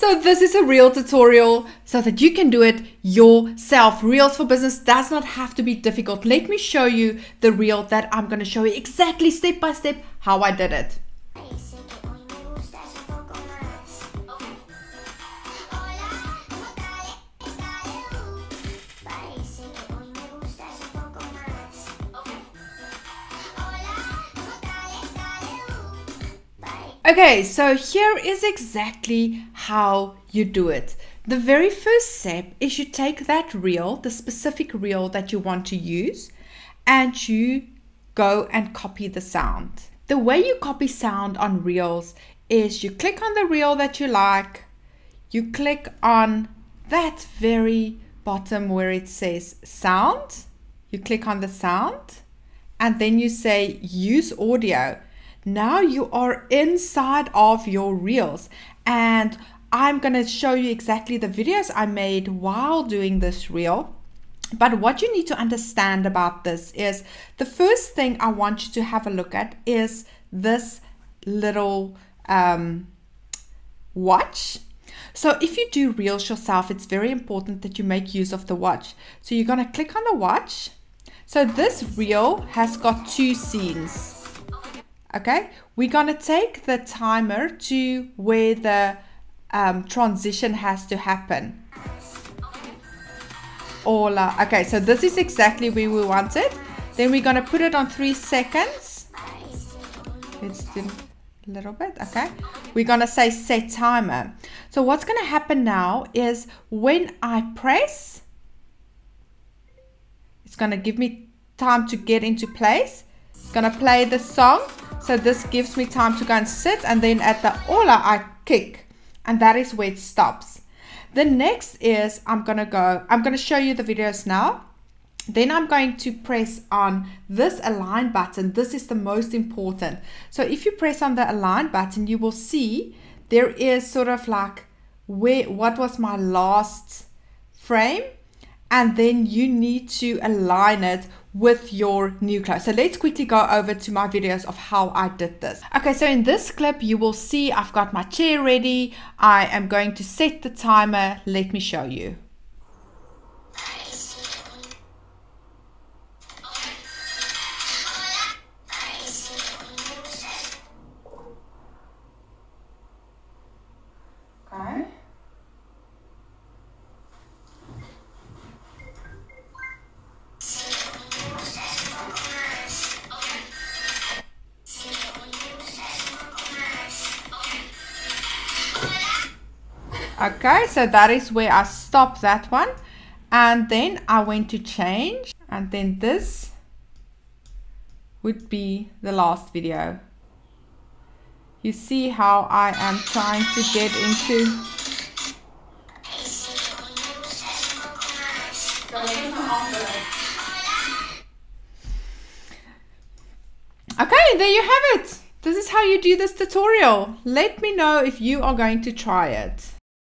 So this is a reel tutorial so that you can do it yourself. Reels for business does not have to be difficult. Let me show you the reel that I'm going to show you exactly step by step how I did it. Okay, so here is exactly how you do it. The very first step is you take that reel, the specific reel that you want to use, and you go and copy the sound. The way you copy sound on reels is you click on the reel that you like, you click on that very bottom where it says sound, you click on the sound, and then you say use audio now you are inside of your reels and I'm going to show you exactly the videos I made while doing this reel. But what you need to understand about this is the first thing I want you to have a look at is this little um, watch. So if you do reels yourself, it's very important that you make use of the watch. So you're going to click on the watch. So this reel has got two scenes. Okay, we're gonna take the timer to where the um, transition has to happen. All uh, okay, so this is exactly where we want it. Then we're gonna put it on three seconds. Do a little bit, okay? We're gonna say set timer. So what's gonna happen now is when I press, it's gonna give me time to get into place. It's gonna play the song so this gives me time to go and sit and then at the ola I kick and that is where it stops. The next is I'm going to go, I'm going to show you the videos now. Then I'm going to press on this align button. This is the most important. So if you press on the align button, you will see there is sort of like where what was my last frame and then you need to align it with your new clothes. So let's quickly go over to my videos of how I did this. Okay, so in this clip, you will see I've got my chair ready. I am going to set the timer. Let me show you. Okay so that is where I stopped that one and then I went to change and then this would be the last video you see how I am trying to get into Okay, there you have it. This is how you do this tutorial. Let me know if you are going to try it.